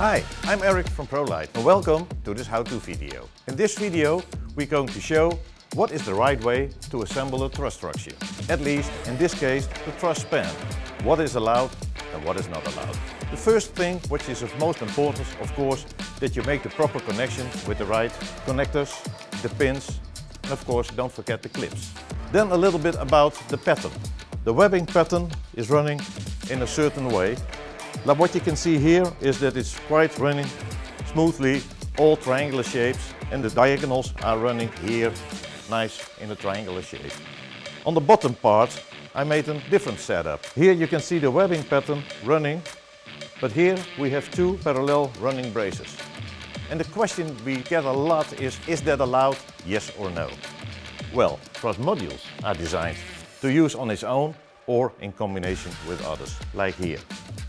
Hi, I'm Eric from Prolyte and welcome to this how-to video. In this video we're going to show what is the right way to assemble a truss structure. At least in this case the truss span. What is allowed and what is not allowed. The first thing which is of most importance of course that you make the proper connection with the right connectors, the pins and of course don't forget the clips. Then a little bit about the pattern. The webbing pattern is running in a certain way now what you can see here is that it's quite running smoothly, all triangular shapes and the diagonals are running here nice in a triangular shape. On the bottom part I made a different setup. Here you can see the webbing pattern running, but here we have two parallel running braces. And the question we get a lot is, is that allowed, yes or no? Well, truss modules are designed to use on its own or in combination with others, like here.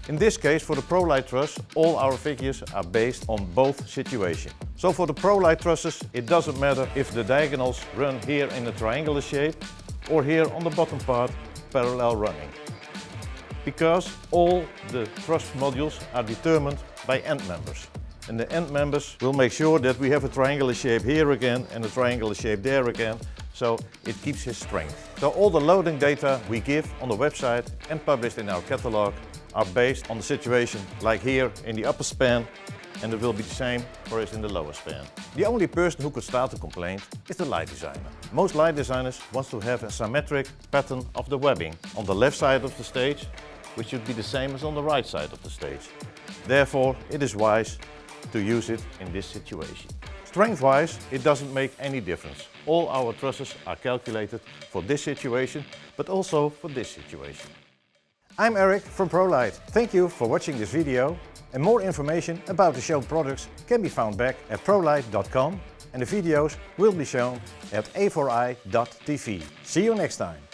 In this case, for the Prolyte truss, all our figures are based on both situations. So for the Prolyte trusses, it doesn't matter if the diagonals run here in a triangular shape or here on the bottom part parallel running. Because all the truss modules are determined by end members. And the end members will make sure that we have a triangular shape here again and a triangular shape there again so it keeps his strength. So all the loading data we give on the website and published in our catalog are based on the situation like here in the upper span and it will be the same for us in the lower span. The only person who could start a complaint is the light designer. Most light designers want to have a symmetric pattern of the webbing on the left side of the stage, which should be the same as on the right side of the stage. Therefore, it is wise to use it in this situation. Strength-wise, it doesn't make any difference. All our trusses are calculated for this situation, but also for this situation. I'm Eric from Prolyte. Thank you for watching this video. And more information about the shown products can be found back at prolyte.com and the videos will be shown at a4i.tv. See you next time.